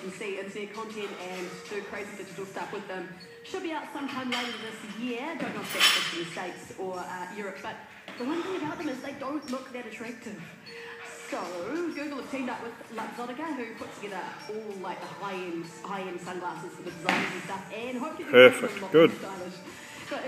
can see internet content and do crazy digital stuff with them. Should be out sometime later this year. Don't know if that's just in the States or uh, Europe, but the one thing about them is they don't look that attractive. So Google have teamed up with Luxottica, who put together all like the high-end, high-end sunglasses for the designers and stuff, and hopefully Perfect. Good. stylish. But